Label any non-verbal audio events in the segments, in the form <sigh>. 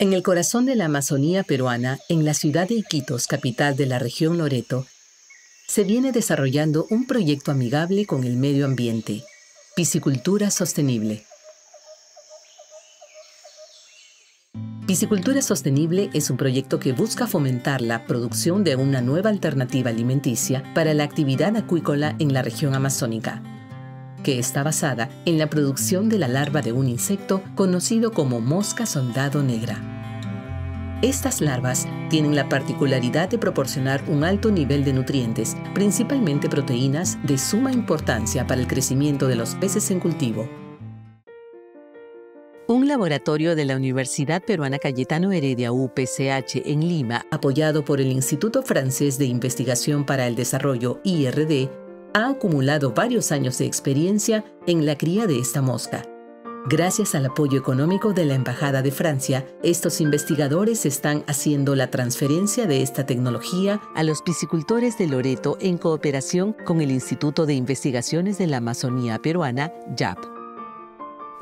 En el corazón de la Amazonía peruana, en la ciudad de Iquitos, capital de la región Loreto, se viene desarrollando un proyecto amigable con el medio ambiente, piscicultura sostenible. Piscicultura Sostenible es un proyecto que busca fomentar la producción de una nueva alternativa alimenticia para la actividad acuícola en la región amazónica que está basada en la producción de la larva de un insecto conocido como mosca soldado negra. Estas larvas tienen la particularidad de proporcionar un alto nivel de nutrientes, principalmente proteínas, de suma importancia para el crecimiento de los peces en cultivo. Un laboratorio de la Universidad Peruana Cayetano Heredia UPCH en Lima, apoyado por el Instituto Francés de Investigación para el Desarrollo IRD, ha acumulado varios años de experiencia en la cría de esta mosca. Gracias al apoyo económico de la Embajada de Francia, estos investigadores están haciendo la transferencia de esta tecnología a los piscicultores de Loreto en cooperación con el Instituto de Investigaciones de la Amazonía Peruana, YAP.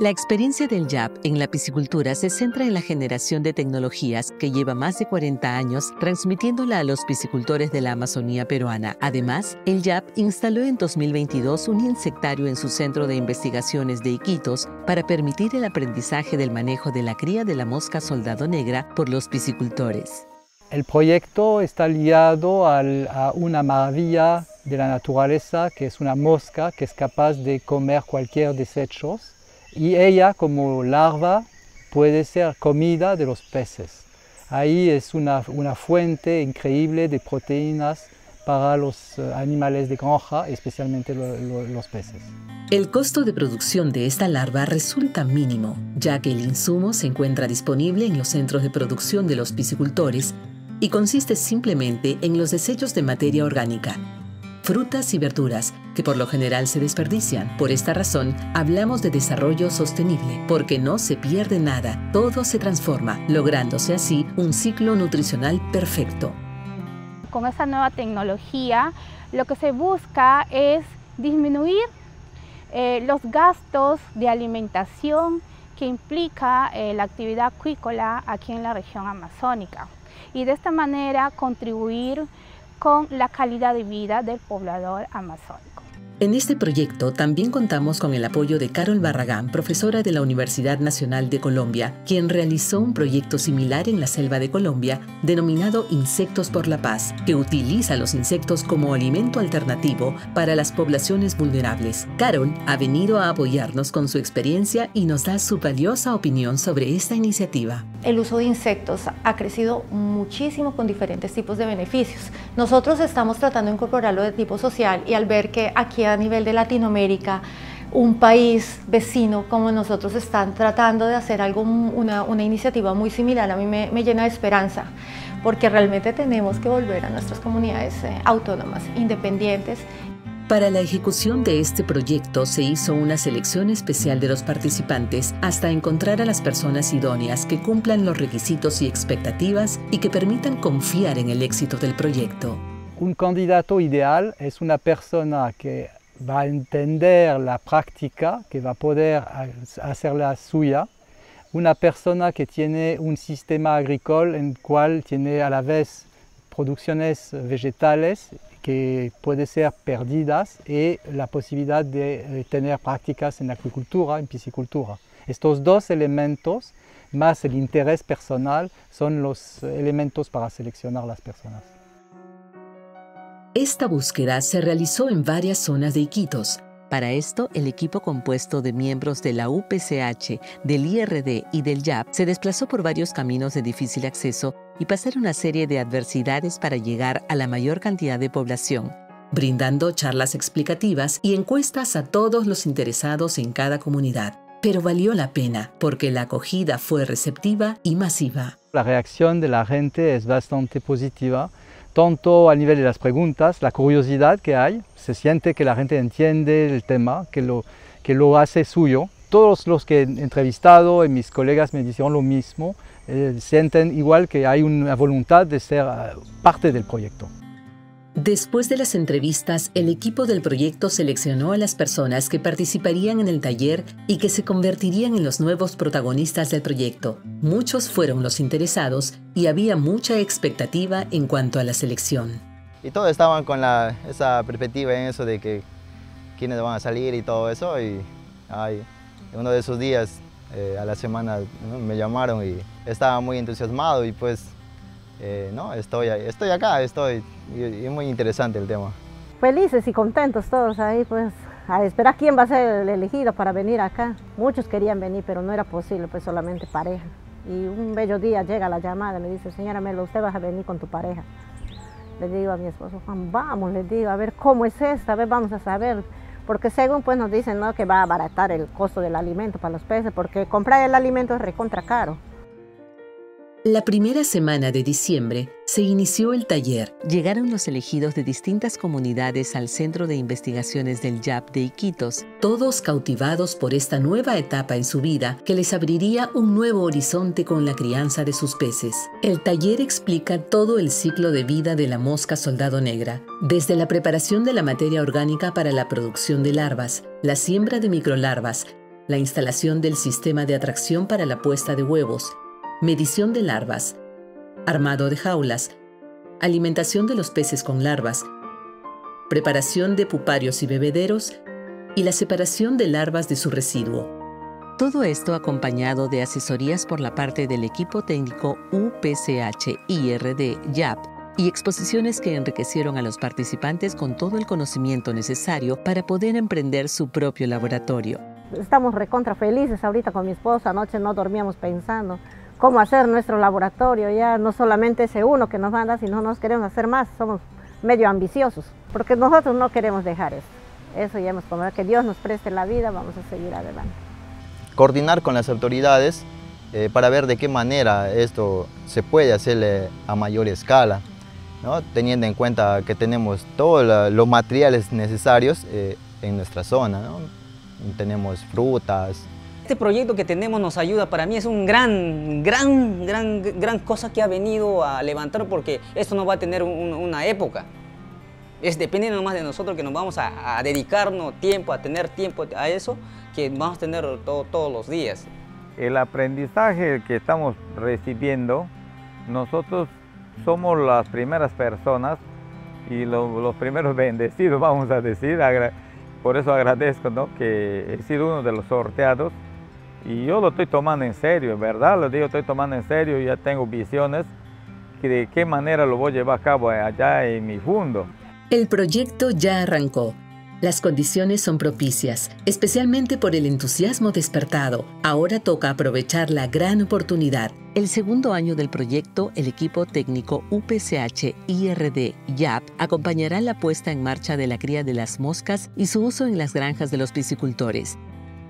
La experiencia del YAP en la piscicultura se centra en la generación de tecnologías que lleva más de 40 años transmitiéndola a los piscicultores de la Amazonía peruana. Además, el YAP instaló en 2022 un insectario en su centro de investigaciones de Iquitos para permitir el aprendizaje del manejo de la cría de la mosca soldado negra por los piscicultores. El proyecto está ligado a una maravilla de la naturaleza, que es una mosca que es capaz de comer cualquier desecho y ella como larva puede ser comida de los peces. Ahí es una, fuente increíble de proteínas para los eh, animales de granja, especialmente los peces. El costo de producción de esta larva resulta mínimo, ya que el insumo se encuentra disponible en los centros de producción de los piscicultores y consiste simplemente en los desechos de materia orgánica, frutas y verduras, que por lo general se desperdician. Por esta razón, hablamos de desarrollo sostenible, porque no se pierde nada, todo se transforma, lográndose así un ciclo nutricional perfecto. Con esta nueva tecnología, lo que se busca es disminuir eh, los gastos de alimentación que implica eh, la actividad acuícola aquí en la región amazónica y de esta manera contribuir con la calidad de vida del poblador amazónico. En este proyecto también contamos con el apoyo de Carol Barragán, profesora de la Universidad Nacional de Colombia, quien realizó un proyecto similar en la selva de Colombia denominado Insectos por la Paz, que utiliza los insectos como alimento alternativo para las poblaciones vulnerables. Carol ha venido a apoyarnos con su experiencia y nos da su valiosa opinión sobre esta iniciativa. El uso de insectos ha crecido muchísimo con diferentes tipos de beneficios. Nosotros estamos tratando de incorporarlo de tipo social y al ver que aquí a nivel de Latinoamérica, un país vecino como nosotros están tratando de hacer algo, una, iniciativa muy similar, a mí me, llena de esperanza, porque realmente tenemos que volver a nuestras comunidades eh, autónomas, independientes. Para la ejecución de este proyecto se hizo una selección especial de los participantes hasta encontrar a las personas idóneas que cumplan los requisitos y expectativas y que permitan confiar en el éxito del proyecto. Un candidato ideal es una persona que va a entender la práctica, que va a poder hacerla suya, una persona que tiene un sistema agrícola en el cual tiene a la vez producciones vegetales que pueden ser perdidas y la posibilidad de tener prácticas en agricultura, en piscicultura. Estos dos elementos, más el interés personal, son los elementos para seleccionar las personas. Esta búsqueda se realizó en varias zonas de Iquitos. Para esto, el equipo compuesto de miembros de la UPCH, del IRD y del YAP se desplazó por varios caminos de difícil acceso y pasaron una serie de adversidades para llegar a la mayor cantidad de población, brindando charlas explicativas y encuestas a todos los interesados en cada comunidad. Pero valió la pena porque la acogida fue receptiva y masiva. La reacción de la gente es bastante positiva tanto a nivel de las preguntas, la curiosidad que hay, se siente que la gente entiende el tema, que lo, que lo hace suyo. Todos los que he entrevistado y mis colegas me dijeron lo mismo, eh, sienten igual que hay una voluntad de ser eh, parte del proyecto. Después de las entrevistas, el equipo del proyecto seleccionó a las personas que participarían en el taller y que se convertirían en los nuevos protagonistas del proyecto. Muchos fueron los interesados y había mucha expectativa en cuanto a la selección. Y todos estaban con esa perspectiva en eso de que quiénes van a salir y todo eso. Y uno de esos días eh, a la semana me llamaron y estaba muy entusiasmado y pues eh, no, estoy, estoy acá, estoy, muy interesante el tema. Felices y contentos todos ahí, pues a esperar quién va a ser el elegido para venir acá. Muchos querían venir, pero no era posible, pues solamente pareja. Y un bello día llega la llamada, me dice, señora Melo, usted va a venir con tu pareja. Le digo a mi esposo Juan, vamos, le digo, a ver cómo es esta, a ver, vamos a saber. Porque según pues nos dicen ¿no? que va a abaratar el costo del alimento para los peces, porque comprar el alimento es recontra caro. La primera semana de diciembre se inició el taller. Llegaron los elegidos de distintas comunidades al Centro de Investigaciones del YAP de Iquitos, todos cautivados por esta nueva etapa en su vida que les abriría un nuevo horizonte con la crianza de sus peces. El taller explica todo el ciclo de vida de la mosca soldado negra, desde la preparación de la materia orgánica para la producción de larvas, la siembra de microlarvas, la instalación del sistema de atracción para la puesta de huevos, medición de larvas, armado de jaulas, alimentación de los peces con larvas, preparación de puparios y bebederos y la separación de larvas de su residuo. Todo esto acompañado de asesorías por la parte del equipo técnico UPCH, IRD, YAP y exposiciones que enriquecieron a los participantes con todo el conocimiento necesario para poder emprender su propio laboratorio. Estamos recontra felices ahorita con mi esposa, anoche no dormíamos pensando cómo hacer nuestro laboratorio, ya no solamente ese uno que nos manda, sino nos queremos hacer más, somos medio ambiciosos, porque nosotros no queremos dejar eso. Eso ya hemos comido, que Dios nos preste la vida, vamos a seguir adelante. Coordinar con las autoridades eh, para ver de qué manera esto se puede hacer a mayor escala, ¿no? teniendo en cuenta que tenemos todos los materiales necesarios eh, en nuestra zona. Tenemos frutas, este proyecto que tenemos nos ayuda, para mí es un gran, gran, gran, gran cosa que ha venido a levantar porque esto no va a tener una época. Es depende nomás de nosotros que nos vamos a, dedicarnos tiempo, a tener tiempo a eso, que vamos a tener todos los días. El aprendizaje que estamos recibiendo, nosotros somos las primeras personas y los primeros <laughs> bendecidos, vamos a decir. Por eso agradezco ¿no? que he sido uno de los sorteados y yo lo estoy tomando en serio, ¿verdad? Lo digo, estoy tomando en serio, ya tengo visiones de qué manera lo voy a llevar a cabo allá en mi fondo. El proyecto ya arrancó. Las condiciones son propicias, especialmente por el entusiasmo despertado. Ahora toca aprovechar la gran oportunidad. El segundo año del proyecto, el equipo técnico UPCH IRD YAP acompañará la puesta en marcha de la cría de las moscas y su uso en las granjas de los piscicultores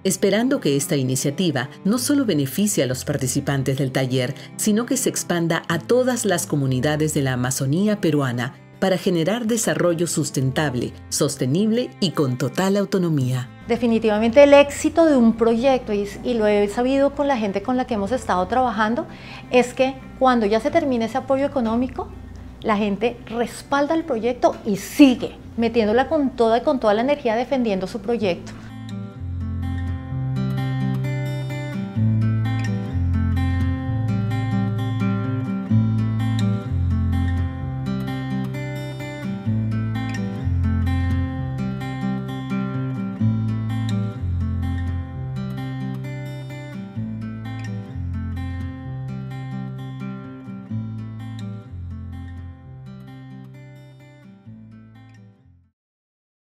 esperando que esta iniciativa no solo beneficie a los participantes del taller, sino que se expanda a todas las comunidades de la Amazonía peruana para generar desarrollo sustentable, sostenible y con total autonomía. Definitivamente el éxito de un proyecto, y, lo he sabido con la gente con la que hemos estado trabajando, es que cuando ya se termine ese apoyo económico, la gente respalda el proyecto y sigue metiéndola con toda, con toda la energía defendiendo su proyecto.